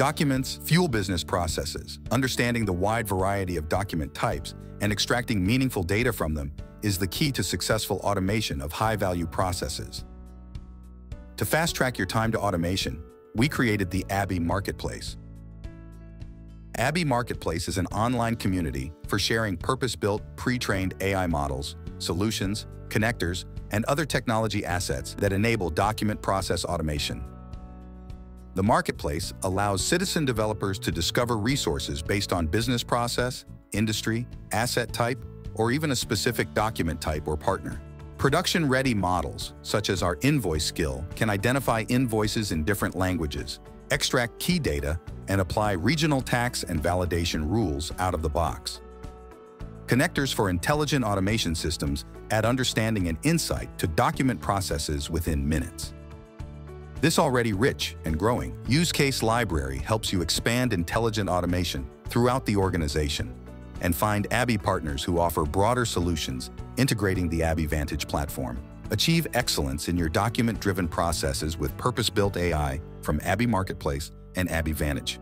Documents fuel business processes. Understanding the wide variety of document types and extracting meaningful data from them is the key to successful automation of high-value processes. To fast-track your time to automation, we created the ABBYY Marketplace. ABBYY Marketplace is an online community for sharing purpose-built, pre-trained AI models, solutions, connectors, and other technology assets that enable document process automation. The marketplace allows citizen developers to discover resources based on business process, industry, asset type, or even a specific document type or partner. Production-ready models, such as our invoice skill, can identify invoices in different languages, extract key data, and apply regional tax and validation rules out of the box. Connectors for intelligent automation systems add understanding and insight to document processes within minutes. This already rich and growing use case library helps you expand intelligent automation throughout the organization and find ABBYY partners who offer broader solutions integrating the ABBYY Vantage platform. Achieve excellence in your document-driven processes with purpose-built AI from ABBYY Marketplace and ABBYY Vantage.